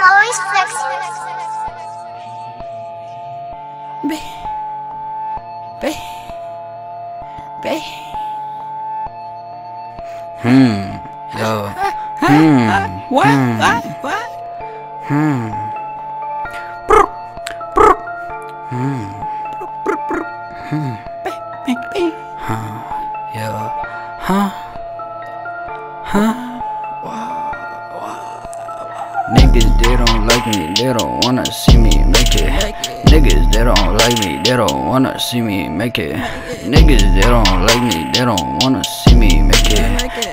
I'm always flexing. Be, be, be. Hmm. Yo. Hmm. What? What? Hmm. What? What? Hmm. Be, be. Yo. Huh? Huh? Niggas, they don't like me, they don't wanna see me make it. Niggas, they don't like me, they don't wanna see me make it. Niggas, they don't like me, they don't wanna see me make it.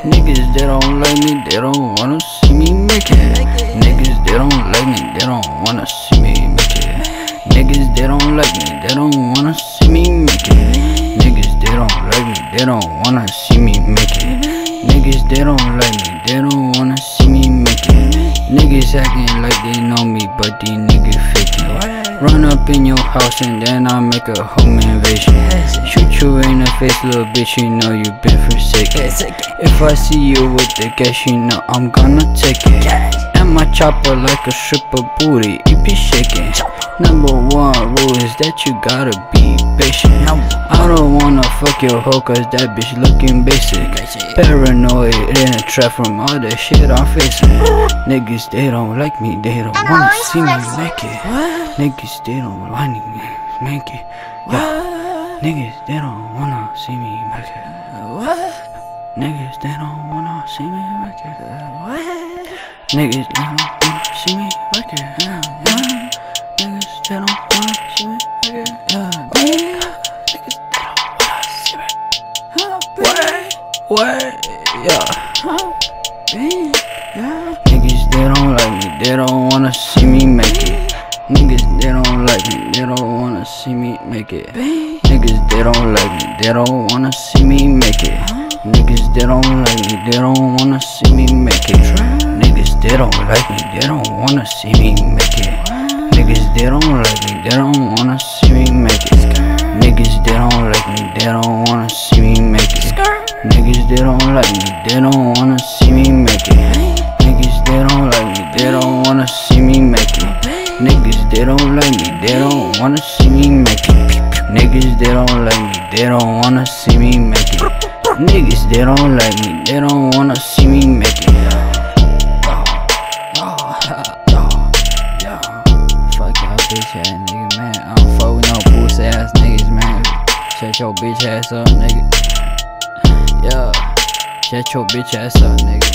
Niggas, they don't like me, they don't wanna see me make it. Niggas, they don't like me, they don't wanna see me make it. Niggas, they don't like me, they don't wanna see me make it. Niggas, they don't like me, they don't wanna see me make it. Niggas, they don't like me, they don't acting like they know me, but these niggas faking. Run up in your house and then I'll make a home invasion. Shoot you in the face, little bitch, you know you been forsaken. If I see you with the cash, you know I'm gonna take it. Chopper like a stripper booty, it be shaking. Number one rule is that you gotta be patient. I don't wanna fuck your hoe cause that bitch looking basic. Paranoid in a trap from all the shit I'm facing. Niggas, they don't like me, they don't wanna see me make it. Niggas, they don't want me make it. Yeah. Niggas, they don't wanna see me make it. What? Niggas, they don't wanna see me make it. Uh, what? Niggas, they don't wanna see me make it. Yeah. Uh, yeah. Uh, niggas, they don't wanna see me make it. Yeah. Niggas, they don't wanna see me. What? What? Yeah. Be, yeah. Niggas, they don't like me, they don't wanna see me make it. Niggas, they don't like me, they don't wanna see me make it. Niggas, they don't like me, they don't wanna see me make it. Niggas, they don't like me, they don't wanna see me make it. Niggas, they don't like me, they don't wanna see me make it. Niggas, they don't like me, they don't wanna see me make it. Niggas, they don't like me, they don't wanna see me make it. Niggas, they don't like me, they don't wanna see me make it. Niggas, they don't like me, they don't wanna see me make it. Niggas, they don't like me, they don't wanna see me make it. Niggas, they don't like me, they don't wanna see me make it. Niggas, they don't like me, they don't wanna see me make it. Fuck y'all bitch ass nigga, man. I don't fuck with no pussy ass niggas, man. Shut your bitch ass up, nigga. Yeah, shut your bitch ass up, nigga.